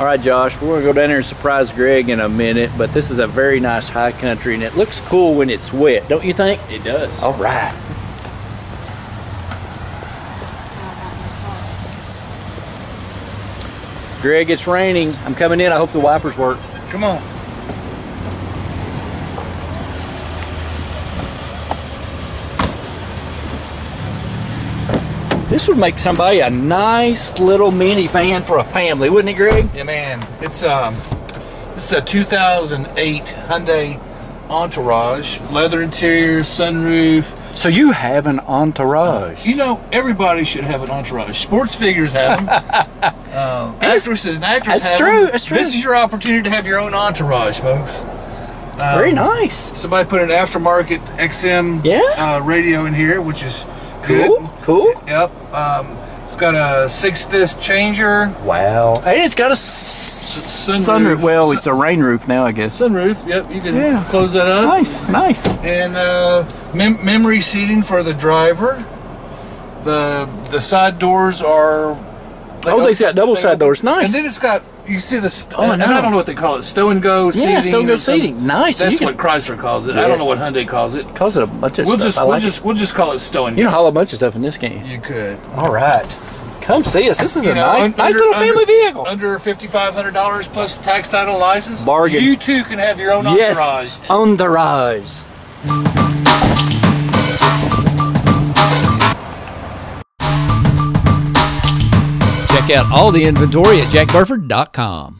All right, Josh, we're gonna go down there and surprise Greg in a minute, but this is a very nice high country and it looks cool when it's wet, don't you think? It does. All right. Greg, it's raining. I'm coming in. I hope the wipers work. Come on. This would make somebody a nice little minivan for a family, wouldn't it, Greg? Yeah, man. It's um, this is a 2008 Hyundai Entourage, leather interior, sunroof. So you have an entourage. You know, everybody should have an entourage. Sports figures have them. uh, actresses and actors That's have true, them. that's true. This is your opportunity to have your own entourage, folks. Um, Very nice. Somebody put an aftermarket XM Yeah? uh, radio in here, which is. Good. Cool. Yep. Um, it's got a six disc changer, Wow. And it's got a s- sunroof. sunroof. Well, it's a rain roof now, I guess. sunroof. Yep, you can Yeah. close that up. Nice, nice. and uh, mem- memory seating for the driver. The the side doors are. Oh, they've got double side open. doors. Nice. And then it's got you see the. St- Oh, I know. I don't know what they call it. Stow and go seating. Yeah, stow and go seating. Nice. That's you what Chrysler calls it. I don't know what Hyundai calls it. Cause it a bunch of We'll stuff. just I we'll like just it. we'll just call it stow and You know, haul a bunch of stuff in this game. You could. All right. Come see us. This is You a know, nice, un- nice under- little under- family vehicle. Under fifty five hundred dollars plus tax title license. Bargain. You too can have your own yes, entourage. entourage. Check out all the inventory at jackburford.com.